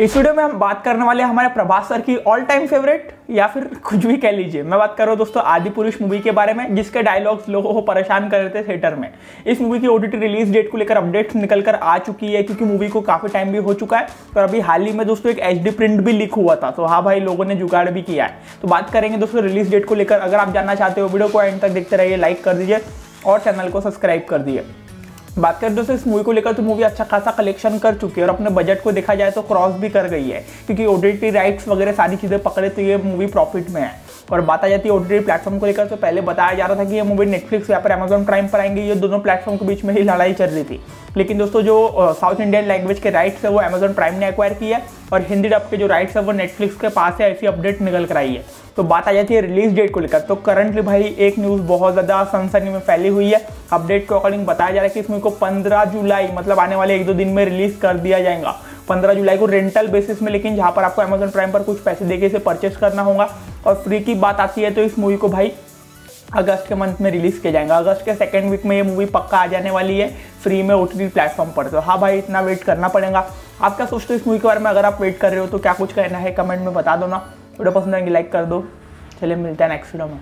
इस वीडियो में हम बात करने वाले हमारे प्रभास सर की ऑल टाइम फेवरेट या फिर कुछ भी कह लीजिए। मैं बात कर रहा हूँ दोस्तों आदि पुरुष मूवी के बारे में, जिसके डायलॉग्स लोगों को परेशान कर रहे थे थिएटर में। इस मूवी की ओटीटी रिलीज़ डेट को लेकर अपडेट्स निकल कर आ चुकी है, क्योंकि मूवी को काफ़ी टाइम भी हो चुका है। और अभी हाल ही में दोस्तों एक एचडी प्रिंट भी लीक हुआ था। तो हाँ भाई, लोगों ने जुगाड़ भी किया है। तो बात करेंगे दोस्तों रिलीज़ डेट को लेकर। अगर आप जानना चाहते हो वीडियो को एंड तक देखते रहिए लाइक कर दीजिए और चैनल को सब्सक्राइब कर दिए बात करें दोस्तों, इस मूवी को लेकर तो मूवी अच्छा खासा कलेक्शन कर चुकी है और अपने बजट को देखा जाए तो क्रॉस भी कर गई है, क्योंकि ओडिटी राइट्स वगैरह सारी चीज़ें पकड़े तो ये मूवी प्रॉफिट में है। और बात आ जाती है ओटीटी प्लेटफॉर्म को लेकर तो पहले बताया जा रहा था कि ये मूवी नेटफ्लिक्स या फिर अमेजोन प्राइम पर आएँगे। ये दोनों प्लेटफॉर्म के बीच में ही लड़ाई चल रही थी। लेकिन दोस्तों, जो साउथ इंडियन लैंग्वेज के राइट्स है, वो अमेजोन प्राइम ने एक्वायर किया है और हिंदी डब के जो राइट्स है, वो नेटफ्लिक्स के पास है ऐसी अपडेट निकल कर आई है। तो बात आ जाती है रिलीज़ डेट को लेकर। तो करंटली भाई, एक न्यूज़ बहुत ज़्यादा सनसनी में फैली हुई है। अपडेट के अकॉर्डिंग बताया जा रहा है कि इसमें को 15 जुलाई मतलब आने वाले एक दो दिन में रिलीज़ कर दिया जाएगा। 15 जुलाई को रेंटल बेसिस में, लेकिन जहाँ पर आपको अमेजोन प्राइम पर कुछ पैसे देके इसे परचेस करना होगा। और फ्री की बात आती है तो इस मूवी को भाई अगस्त के मंथ में रिलीज़ किया जाएगा। अगस्त के सेकेंड वीक में ये मूवी पक्का आ जाने वाली है फ्री में ओ प्लेटफॉर्म पर। तो हाँ भाई, इतना वेट करना पड़ेगा। आप क्या सोचते हो इस मूवी के बारे में? अगर आप वेट कर रहे हो तो क्या कुछ कहना है? कमेंट में बता दो ना। वीडियो पसंद आएँगे लाइक कर दो। चलिए मिलते हैं नेक्स्ट वीडियो में।